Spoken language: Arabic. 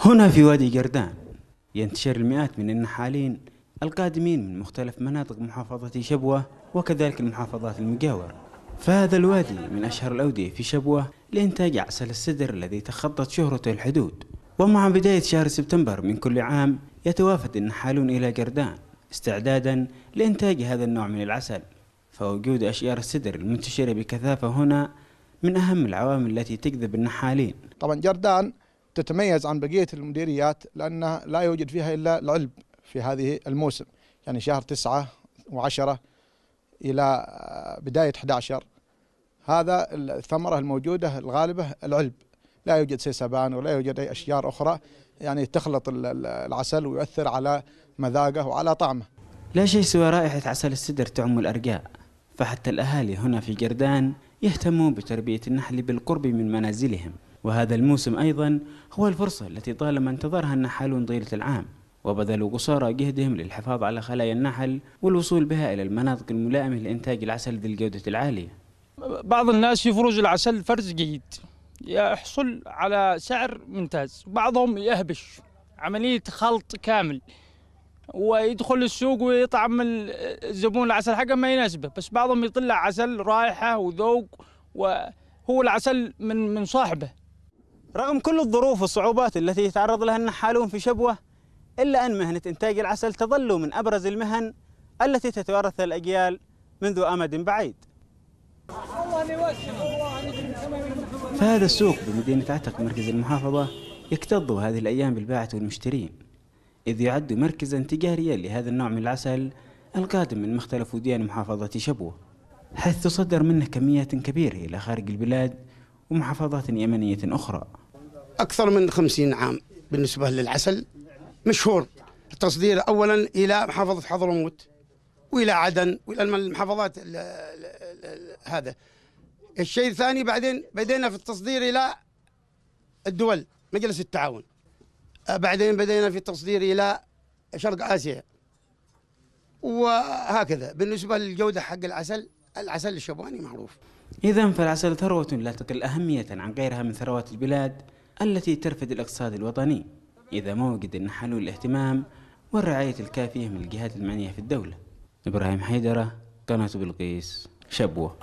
هنا في وادي قردان ينتشر المئات من النحالين القادمين من مختلف مناطق محافظة شبوة وكذلك المحافظات المجاورة. فهذا الوادي من أشهر الأودية في شبوة لإنتاج عسل السدر الذي تخطت شهرته الحدود. ومع بداية شهر سبتمبر من كل عام يتوافد النحالون إلى قردان استعدادا لإنتاج هذا النوع من العسل. فوجود أشجار السدر المنتشرة بكثافة هنا من أهم العوامل التي تجذب النحالين. طبعا جردان تتميز عن بقية المديريات لأنها لا يوجد فيها إلا العلب في هذه الموسم. يعني شهر تسعة وعشرة إلى بداية 11 هذا الثمرة الموجودة الغالبة العلب. لا يوجد سيسبان ولا يوجد أي أشجار أخرى يعني تخلط العسل ويؤثر على مذاقه وعلى طعمه. لا شيء سوى رائحة عسل السدر تعم الأرجاء فحتى الأهالي هنا في جردان يهتمون بتربية النحل بالقرب من منازلهم. وهذا الموسم أيضا هو الفرصة التي طالما انتظرها النحالون طيلة العام وبذلوا قصارى جهدهم للحفاظ على خلايا النحل والوصول بها إلى المناطق الملائمة لإنتاج العسل ذي الجودة العالية. بعض الناس يفرز العسل فرز جيد يحصل على سعر ممتاز بعضهم يهبش عملية خلط كامل ويدخل السوق ويطعم الزبون العسل حقه ما يناسبه بس بعضهم يطلع عسل رائحة وذوق وهو العسل من من صاحبه. رغم كل الظروف والصعوبات التي يتعرض لها النحالون في شبوة إلا أن مهنة إنتاج العسل تظل من أبرز المهن التي تتوارثها الأجيال منذ أمد بعيد. فهذا السوق بمدينة عتق مركز المحافظة يكتظ هذه الأيام بالباعة والمشترين إذ يعد مركزا تجاريا لهذا النوع من العسل القادم من مختلف وديان محافظة شبوة حيث تصدر منه كميات كبيرة إلى خارج البلاد ومحافظات يمنية أخرى. أكثر من خمسين عام بالنسبة للعسل. مشهور. التصدير أولا إلى محافظة حضرموت وإلى عدن وإلى المحافظات هذا. الشيء الثاني بعدين بدينا في التصدير إلى الدول مجلس التعاون. بعدين بدينا في التصدير إلى شرق آسيا. وهكذا. بالنسبة للجودة حق العسل العسل الشبواني معروف. إذا فالعسل ثروة لا تقل أهمية عن غيرها من ثروات البلاد. التي ترفد الأقتصاد الوطني إذا ما وجد النحل الاهتمام والرعاية الكافية من الجهات المعنية في الدولة. إبراهيم حيدرة قناة بلقيس شبوة.